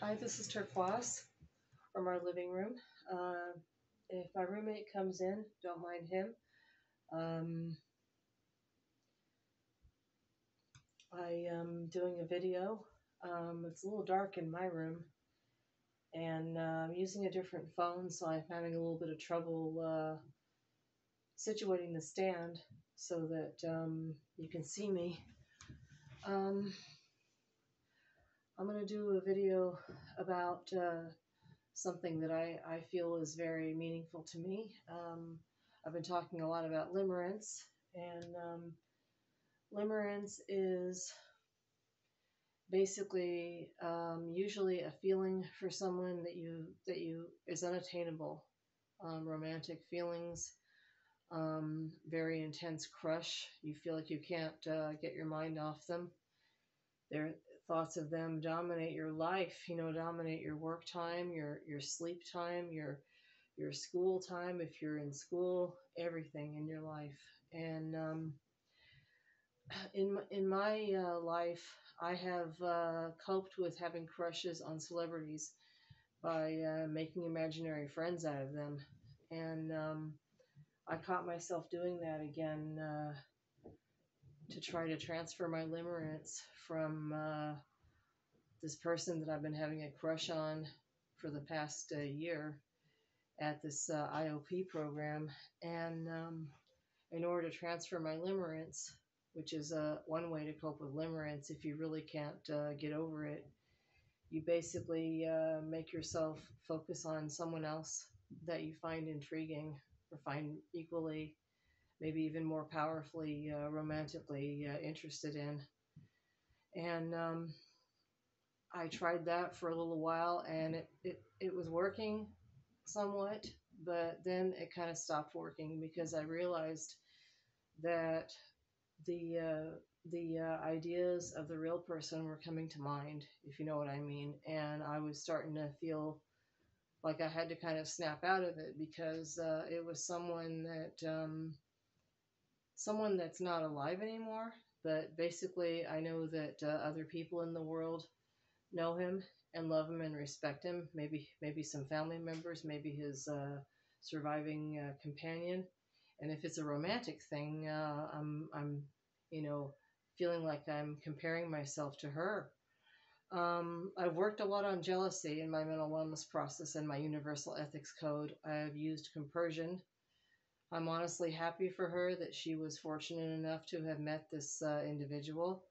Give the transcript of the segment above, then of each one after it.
Hi, this is Turquoise from our living room. Uh, if my roommate comes in, don't mind him. Um, I am doing a video. Um, it's a little dark in my room, and uh, I'm using a different phone, so I'm having a little bit of trouble uh, situating the stand so that um, you can see me. I'm going to do a video about uh, something that I, I feel is very meaningful to me. Um, I've been talking a lot about limerence, and um, limerence is basically um, usually a feeling for someone that you that you is unattainable. Um, romantic feelings, um, very intense crush. You feel like you can't uh, get your mind off them. Their thoughts of them dominate your life. You know, dominate your work time, your your sleep time, your your school time if you're in school, everything in your life. And um, in in my uh, life, I have uh, coped with having crushes on celebrities by uh, making imaginary friends out of them, and um, I caught myself doing that again uh, to try to transfer my limerence from uh, this person that I've been having a crush on for the past uh, year at this uh, IOP program. And um, in order to transfer my limerence, which is uh, one way to cope with limerence if you really can't uh, get over it, you basically uh, make yourself focus on someone else that you find intriguing or find equally, maybe even more powerfully, uh, romantically uh, interested in. And um, I tried that for a little while and it, it, it was working somewhat, but then it kind of stopped working because I realized that the uh, the uh, ideas of the real person were coming to mind, if you know what I mean, and I was starting to feel like I had to kind of snap out of it because uh, it was someone that um, someone that's not alive anymore. But basically, I know that uh, other people in the world know him and love him and respect him. Maybe maybe some family members, maybe his uh, surviving uh, companion. And if it's a romantic thing, uh, I'm I'm you know feeling like I'm comparing myself to her um, I've worked a lot on jealousy in my mental wellness process and my universal ethics code. I've used compersion. I'm honestly happy for her that she was fortunate enough to have met this uh, individual.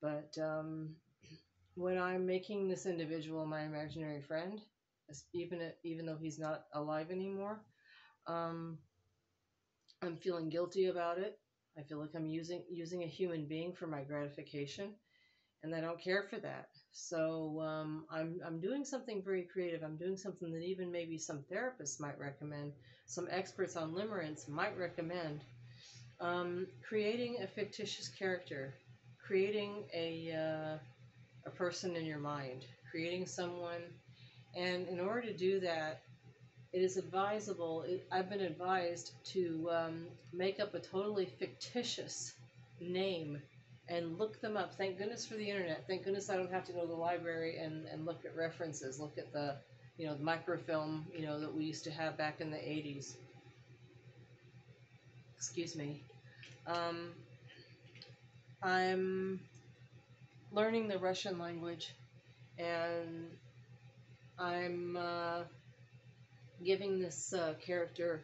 But um, when I'm making this individual my imaginary friend, even even though he's not alive anymore, um, I'm feeling guilty about it. I feel like I'm using using a human being for my gratification and I don't care for that. So um, I'm I'm doing something very creative. I'm doing something that even maybe some therapists might recommend, some experts on limerence might recommend. Um, creating a fictitious character, creating a uh, a person in your mind, creating someone, and in order to do that, it is advisable. It, I've been advised to um, make up a totally fictitious name and look them up. Thank goodness for the internet. Thank goodness I don't have to go to the library and, and look at references, look at the, you know, the microfilm, you know, that we used to have back in the 80s. Excuse me. Um, I'm learning the Russian language and I'm uh, giving this uh, character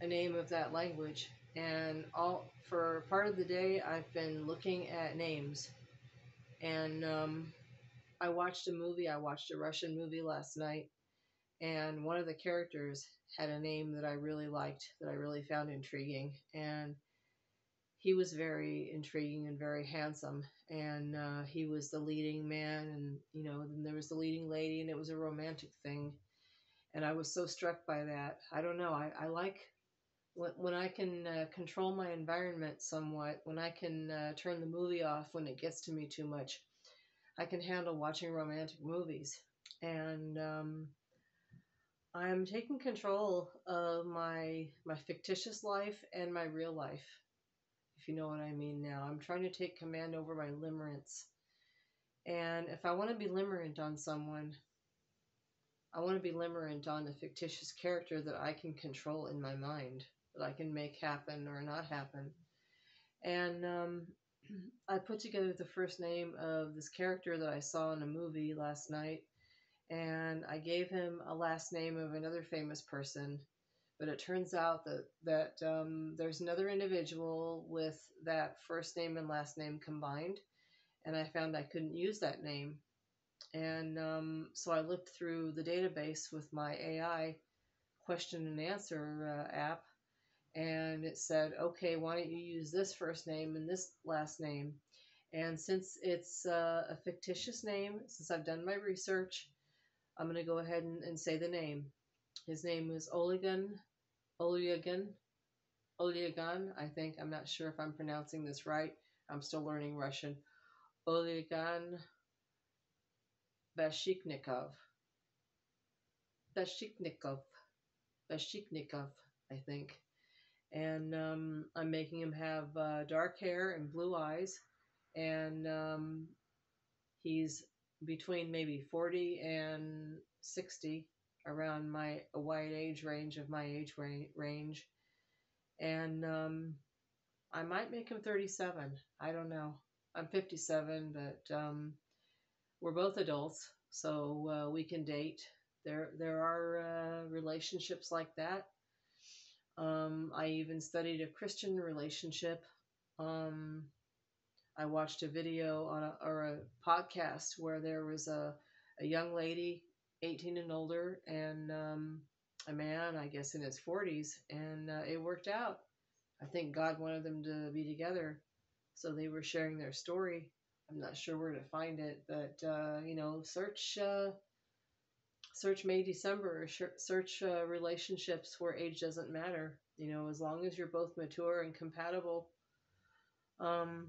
a name of that language and all for part of the day I've been looking at names. And um, I watched a movie I watched a Russian movie last night. And one of the characters had a name that I really liked that I really found intriguing. And he was very intriguing and very handsome. And uh, he was the leading man and you know then there was the leading lady and it was a romantic thing. And I was so struck by that. I don't know I, I like when I can uh, control my environment somewhat, when I can uh, turn the movie off when it gets to me too much, I can handle watching romantic movies. And um, I'm taking control of my my fictitious life and my real life, if you know what I mean. Now I'm trying to take command over my limerence, And if I want to be limerent on someone, I want to be limerent on a fictitious character that I can control in my mind, that I can make happen or not happen. And um, I put together the first name of this character that I saw in a movie last night, and I gave him a last name of another famous person. But it turns out that that um, there's another individual with that first name and last name combined, and I found I couldn't use that name. And um, so I looked through the database with my AI question and answer uh, app, and it said, okay, why don't you use this first name and this last name? And since it's uh, a fictitious name, since I've done my research, I'm going to go ahead and, and, say the name. His name is Oligan, Olyagan, Olyagan, I think. I'm not sure if I'm pronouncing this right. I'm still learning Russian. Olyagan Bashiknikov. Bashiknikov. Bashiknikov, I think. And um, I'm making him have uh, dark hair and blue eyes. And um, he's between maybe 40 and 60, around my a wide age range of my age range. And um, I might make him 37. I don't know. I'm 57, but um, we're both adults, so uh, we can date. There, there are uh, relationships like that. Um, I even studied a Christian relationship. Um, I watched a video on a, or a podcast where there was a, a young lady, 18 and older, and um, a man, I guess, in his 40s, and uh, it worked out. I think God wanted them to be together, so they were sharing their story I'm not sure where to find it, but uh, you know, search uh, search May December, or search uh, relationships where age doesn't matter. You know, as long as you're both mature and compatible. Um,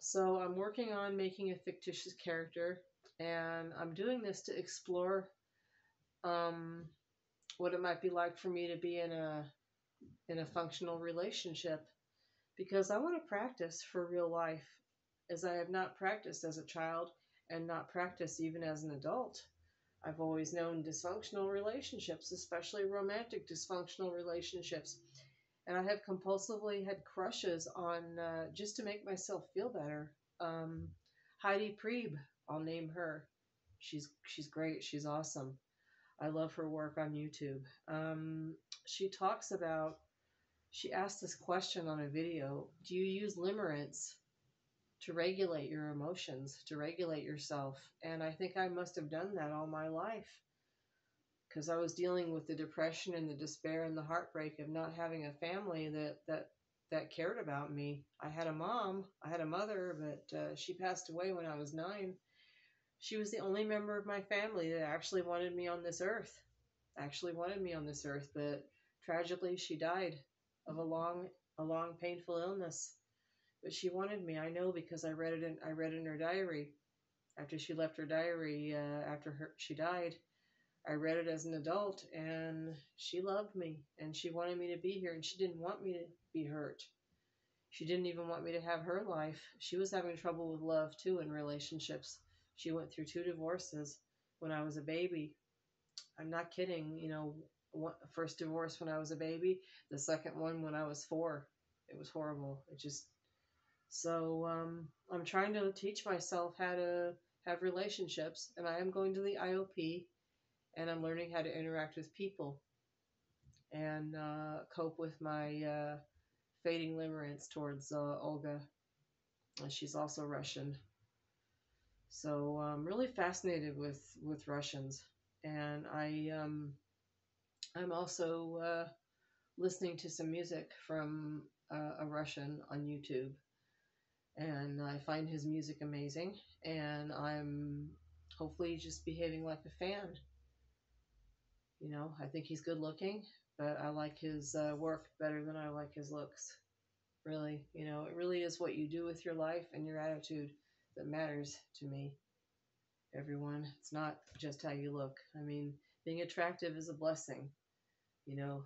so I'm working on making a fictitious character, and I'm doing this to explore um, what it might be like for me to be in a in a functional relationship because I want to practice for real life as I have not practiced as a child and not practiced even as an adult. I've always known dysfunctional relationships, especially romantic dysfunctional relationships. And I have compulsively had crushes on uh, just to make myself feel better. Um, Heidi Priebe, I'll name her. She's she's great. She's awesome. I love her work on YouTube. Um, she talks about. She asked this question on a video: Do you use limerence to regulate your emotions, to regulate yourself. And I think I must have done that all my life because I was dealing with the depression and the despair and the heartbreak of not having a family that that that cared about me. I had a mom, I had a mother, but uh, she passed away when I was nine. She was the only member of my family that actually wanted me on this earth. Actually wanted me on this earth, but tragically she died of a long, a long painful illness. But she wanted me. I know because I read it in I read in her diary. After she left her diary, uh, after her she died, I read it as an adult, and she loved me, and she wanted me to be here, and she didn't want me to be hurt. She didn't even want me to have her life. She was having trouble with love too in relationships. She went through two divorces when I was a baby. I'm not kidding. You know, one, first divorce when I was a baby, the second one when I was four. It was horrible. It just so um, I'm trying to teach myself how to have relationships, and I am going to the IOP, and I'm learning how to interact with people and uh, cope with my uh, fading limerence towards uh, Olga. She's also Russian. So I'm really fascinated with, with Russians, and I um, I'm also uh, listening to some music from uh, a Russian on YouTube and I find his music amazing, and I'm hopefully just behaving like a fan. You know, I think he's good looking, but I like his uh, work better than I like his looks. Really, you know, it really is what you do with your life and your attitude that matters to me. Everyone, it's not just how you look. I mean, being attractive is a blessing. You know,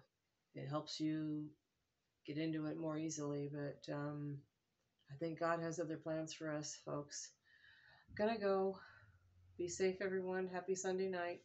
it helps you get into it more easily, but um, I think God has other plans for us, folks. Gonna go. Be safe, everyone. Happy Sunday night.